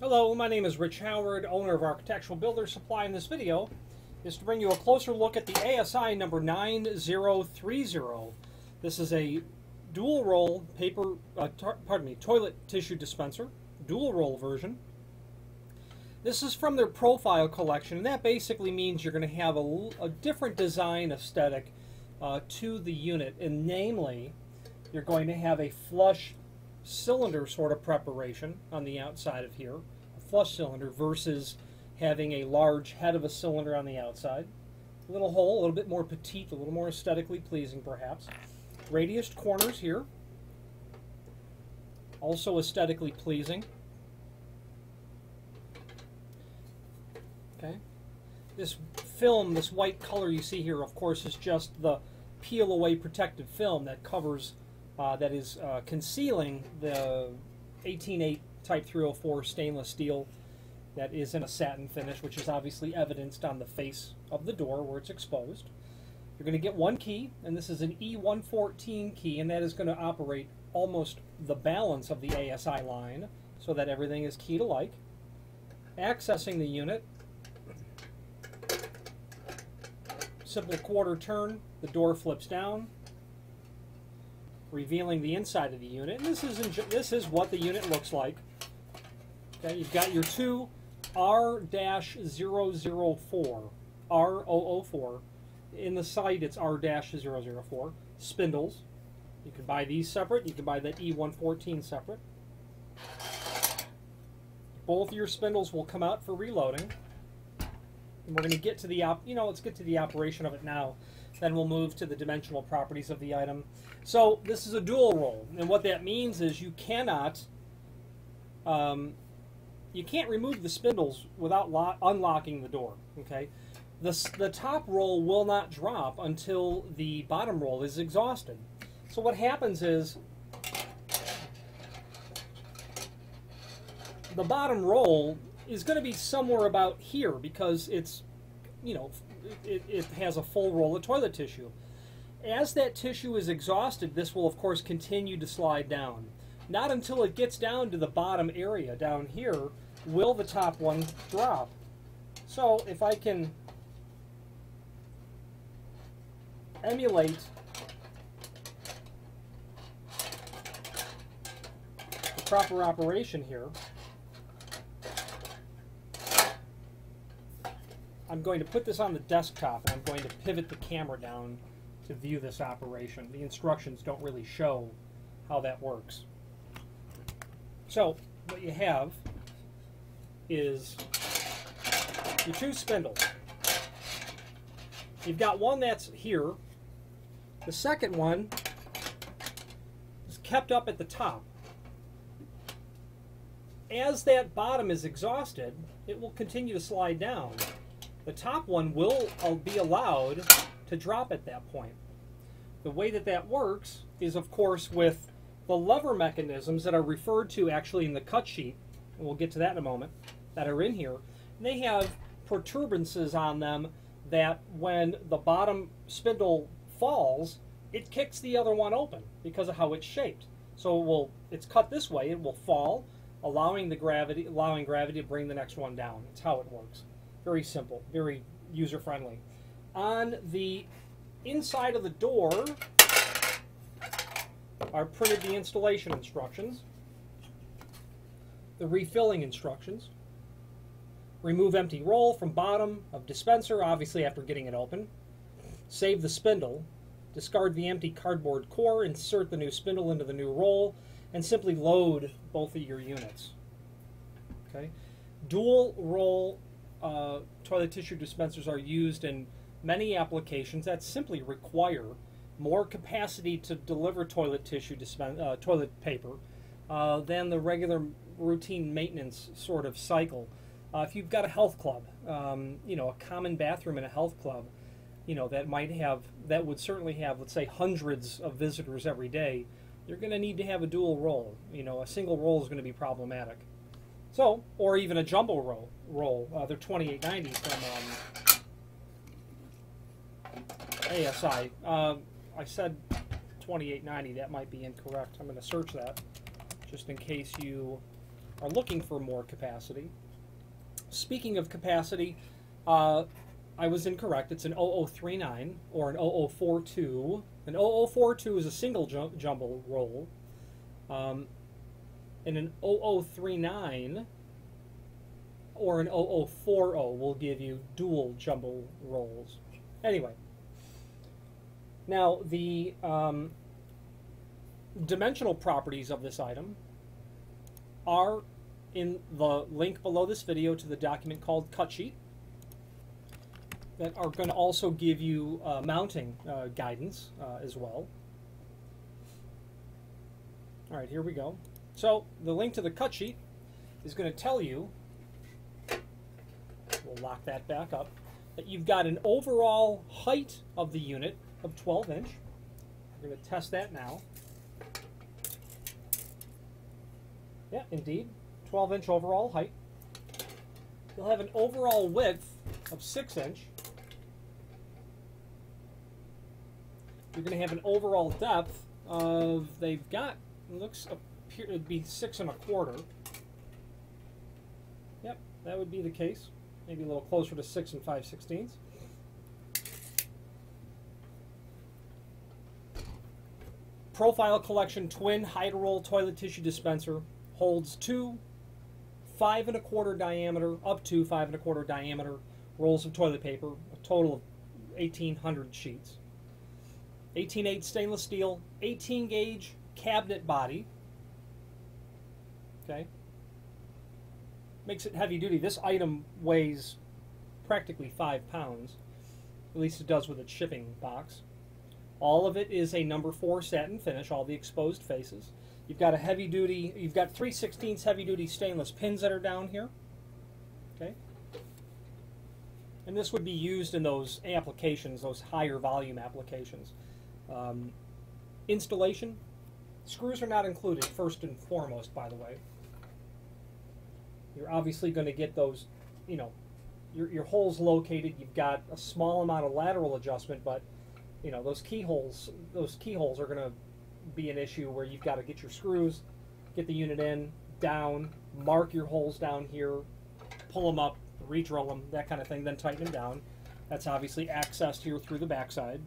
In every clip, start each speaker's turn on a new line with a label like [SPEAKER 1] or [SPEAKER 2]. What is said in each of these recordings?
[SPEAKER 1] Hello, my name is Rich Howard, owner of Architectural Builder Supply. In this video is to bring you a closer look at the ASI number 9030. This is a dual roll paper, uh, pardon me, toilet tissue dispenser, dual roll version. This is from their profile collection, and that basically means you're going to have a, a different design aesthetic uh, to the unit, and namely, you're going to have a flush cylinder sort of preparation on the outside of here, a flush cylinder versus having a large head of a cylinder on the outside. A little hole, a little bit more petite, a little more aesthetically pleasing perhaps. Radiused corners here, also aesthetically pleasing. Okay. This film, this white color you see here, of course, is just the peel away protective film that covers uh, that is uh, concealing the 188 Type 304 stainless steel that is in a satin finish, which is obviously evidenced on the face of the door where it's exposed. You're going to get one key, and this is an E114 key, and that is going to operate almost the balance of the ASI line so that everything is keyed alike. Accessing the unit, simple quarter turn, the door flips down, revealing the inside of the unit. And this is this is what the unit looks like. Okay, you've got your two R-004, R004. In the site, it's R-004 spindles. You can buy these separate. You can buy that E114 separate. Both your spindles will come out for reloading. And we're going to get to the op you know, let's get to the operation of it now. Then we'll move to the dimensional properties of the item. So this is a dual roll, and what that means is you cannot, um, you can't remove the spindles without unlocking the door. Okay, the the top roll will not drop until the bottom roll is exhausted. So what happens is the bottom roll is going to be somewhere about here because it's, you know, it, it has a full roll of toilet tissue. As that tissue is exhausted, this will of course continue to slide down. Not until it gets down to the bottom area down here will the top one drop. So if I can emulate the proper operation here, I'm going to put this on the desktop and I'm going to pivot the camera down to view this operation. The instructions don't really show how that works. So what you have is your two spindles. You've got one that's here. The second one is kept up at the top. As that bottom is exhausted, it will continue to slide down. The top one will uh, be allowed to drop at that point. The way that that works is, of course, with the lever mechanisms that are referred to actually in the cut sheet, and we'll get to that in a moment, that are in here. They have protuberances on them that when the bottom spindle falls, it kicks the other one open because of how it's shaped. So it will, it's cut this way, it will fall, allowing the gravity, allowing gravity to bring the next one down. It's how it works. Very simple, very user friendly. On the inside of the door are printed the installation instructions, the refilling instructions, remove empty roll from bottom of dispenser, obviously after getting it open, save the spindle, discard the empty cardboard core, insert the new spindle into the new roll, and simply load both of your units. Okay, Dual roll uh, toilet tissue dispensers are used in many applications that simply require more capacity to deliver toilet tissue dispen- uh, toilet paper uh, than the regular routine maintenance sort of cycle. Uh, if you've got a health club, um, you know, a common bathroom in a health club, you know, that might have, that would certainly have, let's say, hundreds of visitors every day, you're going to need to have a dual roll. You know, a single roll is going to be problematic. So, or even a jumbo roll. roll. Uh, they're 2890 from um, ASI. Uh, I said 2890. That might be incorrect. I'm going to search that just in case you are looking for more capacity. Speaking of capacity, uh, I was incorrect. It's an 0039 or an 0042. An 0042 is a single jum- jumble roll. Um, and an 0039 or an 0040 will give you dual jumble rolls. Anyway, now the um, dimensional properties of this item are in the link below this video to the document called cut sheet that are going to also give you uh, mounting uh, guidance uh, as well. All right, here we go. So the link to the cut sheet is going to tell you, we'll lock that back up, that you've got an overall height of the unit of 12 inch. We're going to test that now. Yeah, indeed, 12 inch overall height. You'll have an overall width of 6 inch. You're going to have an overall depth of, they've got, looks appear to be 6 and a quarter. Yep, that would be the case. Maybe a little closer to 6 and 5 sixteenths. Profile Collection Twin Hydroll Toilet Tissue Dispenser holds two five and a quarter diameter, up to five and a quarter diameter rolls of toilet paper, a total of 1,800 sheets. 18.8 stainless steel, 18 gauge cabinet body. Okay. Makes it heavy duty. This item weighs practically five pounds. At least it does with its shipping box. All of it is a number four satin finish, all the exposed faces. You've got a heavy duty, you've got 3 16 heavy duty stainless pins that are down here. Okay. And this would be used in those applications, those higher volume applications. Um, installation, screws are not included first and foremost, by the way. You're obviously going to get those, you know, your, your holes located. You've got a small amount of lateral adjustment, but you know those keyholes. Those keyholes are going to be an issue where you've got to get your screws, get the unit in, down, mark your holes down here, pull them up, re-drill them, that kind of thing, then tighten them down. That's obviously accessed here through the backside.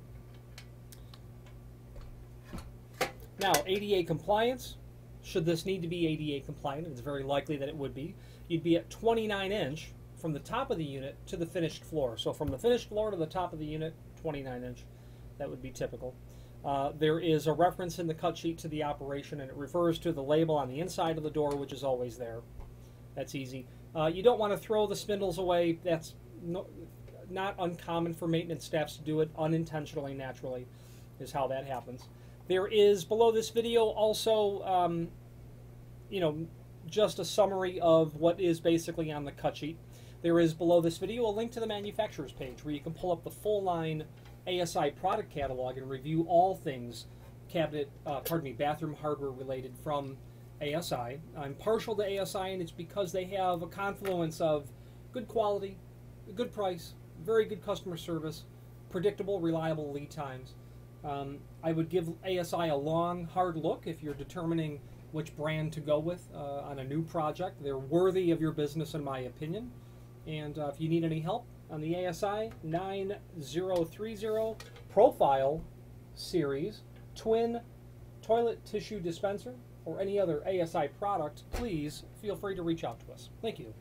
[SPEAKER 1] Now, ADA compliance, should this need to be ADA compliant, it's very likely that it would be, you'd be at 29 inch from the top of the unit to the finished floor. So from the finished floor to the top of the unit, 29 inch. That would be typical. Uh, there is a reference in the cut sheet to the operation, and it refers to the label on the inside of the door, which is always there. That's easy. Uh, you don't want to throw the spindles away. That's no, not uncommon for maintenance staffs to do it unintentionally, naturally, is how that happens. There is below this video also, um, you know, just a summary of what is basically on the cut sheet. There is below this video a link to the manufacturer's page where you can pull up the full line ASI product catalog and review all things cabinet, uh, pardon me, bathroom hardware related from ASI. I'm partial to ASI, and it's because they have a confluence of good quality, good price, very good customer service, predictable, reliable lead times. Um, I would give ASI a long, hard look if you're determining which brand to go with uh, on a new project. They're worthy of your business, in my opinion. And uh, if you need any help, on the ASI 9030 Profile Series Twin Toilet Tissue Dispenser or any other ASI product, please feel free to reach out to us. Thank you.